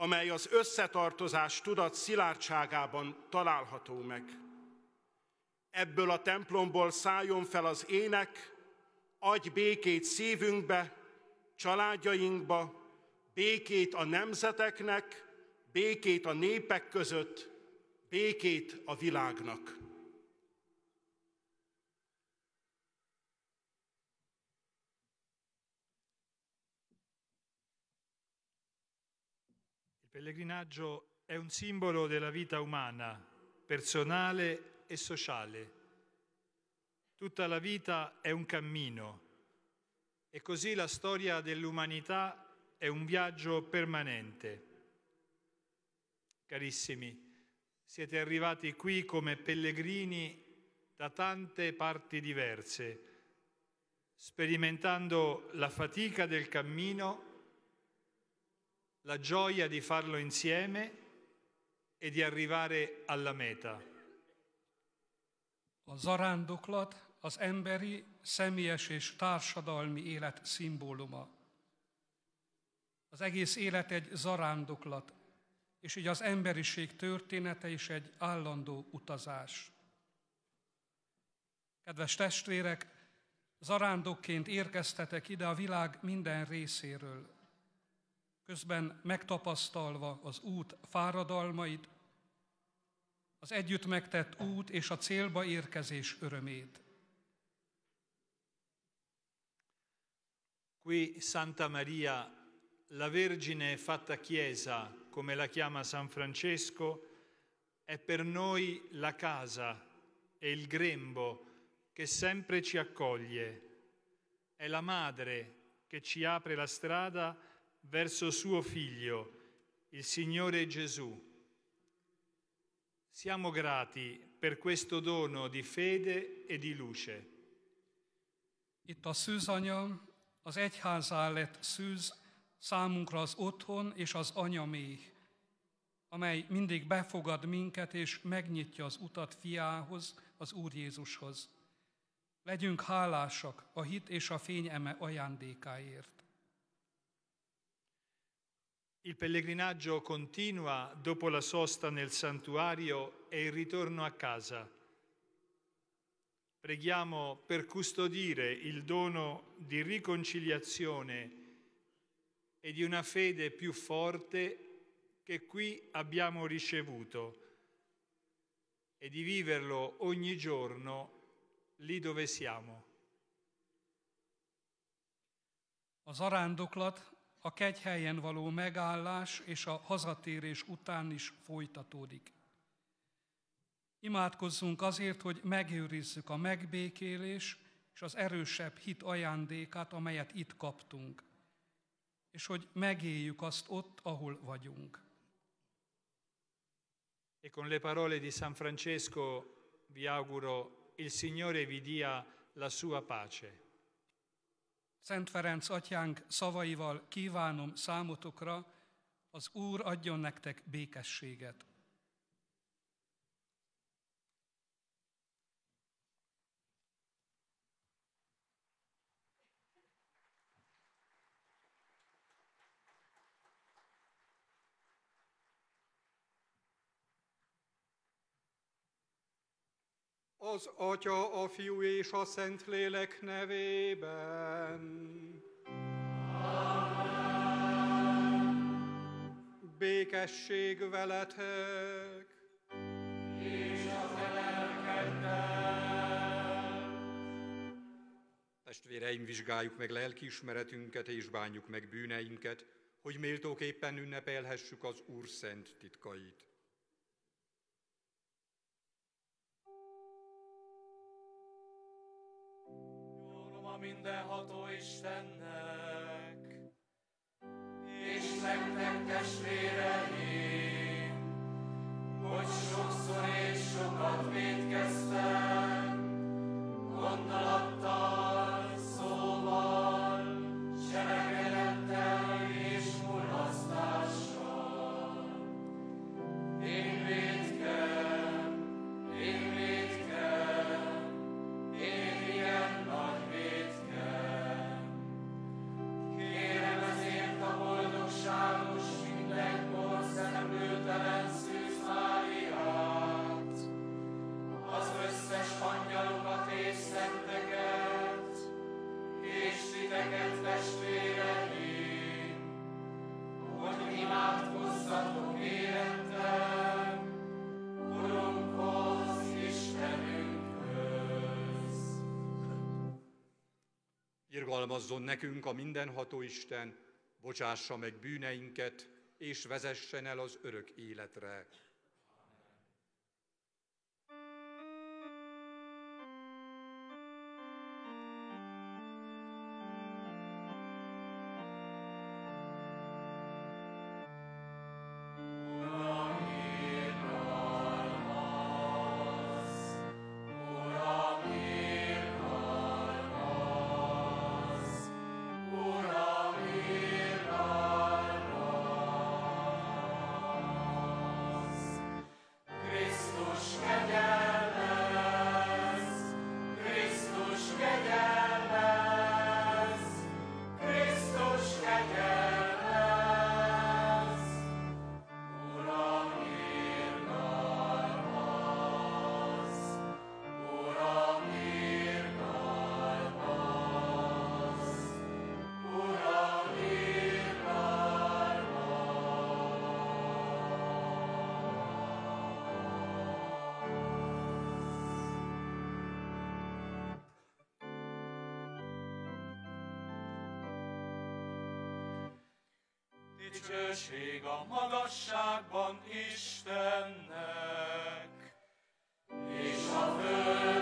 amely az összetartozás tudat szilárdságában található meg. Ebből a templomból szálljon fel az ének, adj békét szívünkbe, családjainkba, békét a nemzeteknek, békét a népek között, békét a világnak. Pellegrinaggio è un simbolo della vita umana, personale e sociale. Tutta la vita è un cammino e così la storia dell'umanità è un viaggio permanente. Carissimi, siete arrivati qui come pellegrini da tante parti diverse, sperimentando la fatica del cammino la gioia di farlo insieme e di arrivare alla meta. A zarándoklat az emberi, személyes és társadalmi élet szimbóluma. Az egész élet egy zarándoklat, és így az emberiség története is egy állandó utazás. Kedves testvérek, zarándokként érkeztetek ide a világ minden részéről, közben megtapasztalva az út fáradalmait, az együtt megtett út és a célba érkezés örömét. Qui Santa Maria, la Vergine fatta Chiesa, come la chiama San Francesco, è per noi la casa e il grembo che sempre ci accoglie, è la madre che ci apre la strada verso suo Figlio, il Signore Gesù. Siamo grati per questo dono di fede e di luce. Itt a szűzanya, az egyházá lett szűz számunkra az otthon és az anyaméh, amely mindig befogad minket és megnyitja az utat fiához, az Úr Jézushoz. Legyünk hálásak a hit és a fény eme ajándékáért. Il pellegrinaggio continua dopo la sosta nel santuario e il ritorno a casa. Preghiamo per custodire il dono di riconciliazione e di una fede più forte che qui abbiamo ricevuto e di viverlo ogni giorno lì dove siamo. Az arándoklat a kegyhelyen való megállás és a hazatérés után is folytatódik. Imádkozzunk azért, hogy megőrizzük a megbékélés és az erősebb hit ajándékát, amelyet itt kaptunk, és hogy megéljük azt ott, ahol vagyunk. E con le parole di San Francesco vi auguro il Signore vi dia la sua pace. Szent Ferenc atyánk szavaival kívánom számotokra, az Úr adjon nektek békességet. Az Atya, a Fiú és a Szentlélek nevében. Amen. Békesség veletek! És az Testvéreim, vizsgáljuk meg lelkiismeretünket és bánjuk meg bűneinket, hogy méltóképpen ünnepelhessük az Úr szent titkait. Mindenható Istennek, és nektek testvéreim, hogy sokszor és sokat védkeztem, Jutalmazzon nekünk a mindenható Isten, bocsássa meg bűneinket, és vezessen el az örök életre. Dicsőség a magasságban Istennek, és a földön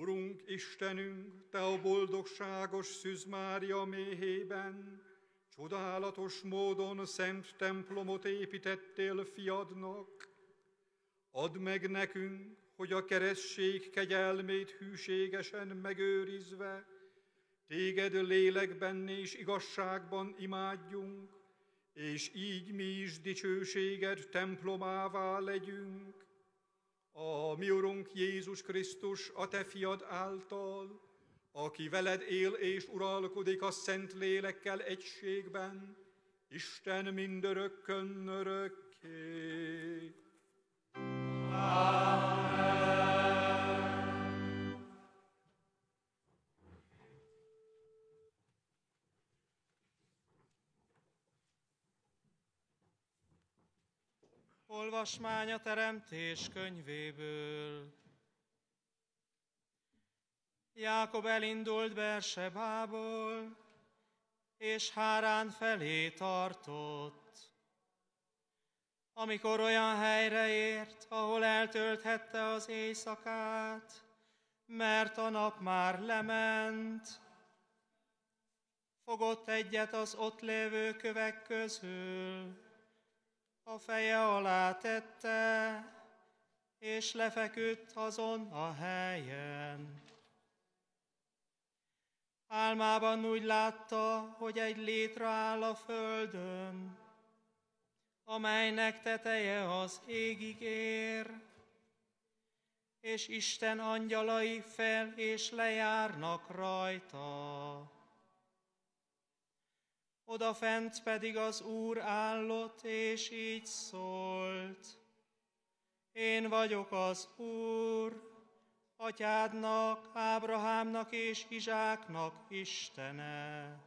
Urunk Istenünk, Te a boldogságos Szűz Mária méhében, csodálatos módon szent templomot építettél fiadnak. Add meg nekünk, hogy a keresztség kegyelmét hűségesen megőrizve, Téged lélekben és igazságban imádjunk, és így mi is dicsőséged templomává legyünk. A mi Urunk Jézus Krisztus, a Te fiad által, aki veled él és uralkodik a Szent Lélekkel egységben, Isten mindörökkön örökké. Olvasmány a Teremtés könyvéből. Jákob elindult Bersebából, és Hárán felé tartott. amikor olyan helyre ért, ahol eltölthette az éjszakát, mert a nap már lement. Fogott egyet az ott lévő kövek közül, a feje alá tette, és lefeküdt azon a helyen. Álmában úgy látta, hogy egy létre áll a földön, amelynek teteje az égig ér, és Isten angyalai fel és lejárnak rajta. Odafent pedig az Úr állott, és így szólt. Én vagyok az Úr, atyádnak, Ábrahámnak és Izsáknak Istene.